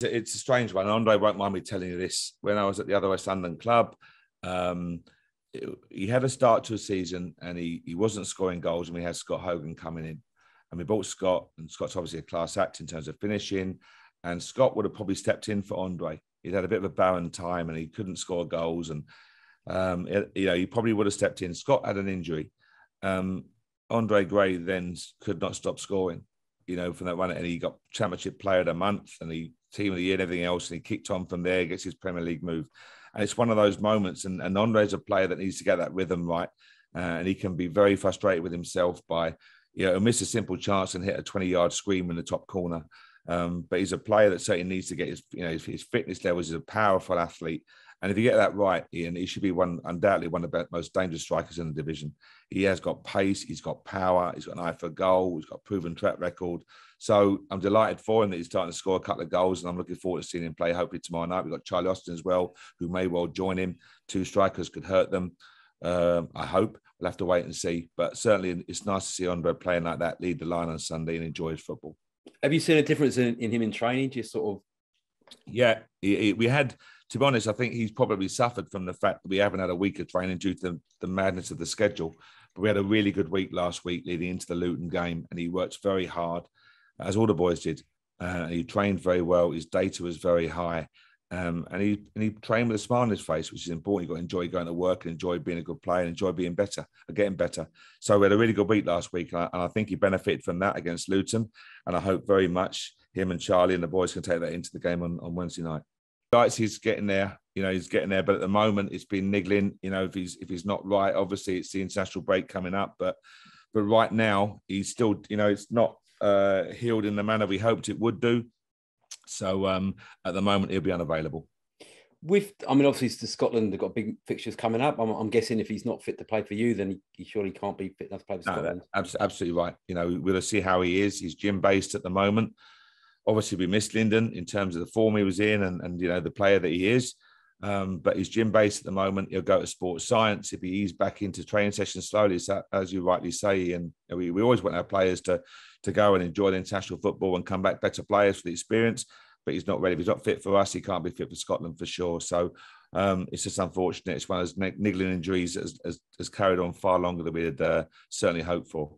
It's a strange one. Andre won't mind me telling you this. When I was at the other West London club, um, it, he had a start to a season and he, he wasn't scoring goals, and we had Scott Hogan coming in. And we bought Scott, and Scott's obviously a class act in terms of finishing. And Scott would have probably stepped in for Andre. He'd had a bit of a barren time and he couldn't score goals. And, um, it, you know, he probably would have stepped in. Scott had an injury. Um, Andre Gray then could not stop scoring, you know, from that run. And he got championship player of the month and he team of the year and everything else. And he kicked on from there, gets his Premier League move. And it's one of those moments. And, and Andre's a player that needs to get that rhythm right. Uh, and he can be very frustrated with himself by, you know, miss a simple chance and hit a 20 yard scream in the top corner. Um, but he's a player that certainly needs to get his, you know, his, his fitness levels. He's a powerful athlete. And if you get that right, Ian, he should be one undoubtedly one of the most dangerous strikers in the division. He has got pace, he's got power, he's got an eye for goal, he's got proven track record. So I'm delighted for him that he's starting to score a couple of goals, and I'm looking forward to seeing him play. Hopefully tomorrow night we've got Charlie Austin as well, who may well join him. Two strikers could hurt them. Um, I hope we'll have to wait and see, but certainly it's nice to see Andre playing like that, lead the line on Sunday, and enjoy his football. Have you seen a difference in, in him in training? Just sort of, yeah, he, he, we had to be honest, I think he's probably suffered from the fact that we haven't had a week of training due to the, the madness of the schedule. But we had a really good week last week leading into the Luton game, and he worked very hard, as all the boys did. Uh, he trained very well. His data was very high. Um, and he and he trained with a smile on his face, which is important. You've got to enjoy going to work and enjoy being a good player and enjoy being better, getting better. So we had a really good week last week, and I, and I, think he benefited from that against Luton. And I hope very much him and Charlie and the boys can take that into the game on, on Wednesday night he's getting there. You know, he's getting there, but at the moment it's been niggling. You know, if he's if he's not right, obviously it's the international break coming up. But but right now he's still, you know, it's not uh, healed in the manner we hoped it would do. So um, at the moment he'll be unavailable. With, I mean, obviously, the Scotland have got big fixtures coming up. I'm, I'm, guessing if he's not fit to play for you, then he, he surely can't be fit enough to play for Scotland. No, absolutely right. You know, we'll see how he is. He's gym based at the moment obviously we missed Lyndon in terms of the form he was in and, and you know the player that he is. Um, but he's gym based at the moment. He'll go to sports science if he ease back into training sessions slowly, so, as you rightly say. And we, we always want our players to to go and enjoy the international football and come back better players for the experience. But he's not ready. If he's not fit for us, he can't be fit for Scotland for sure. So um, it's just unfortunate. It's one of those niggling injuries that has, has, has, carried on far longer than we had uh, certainly hoped for.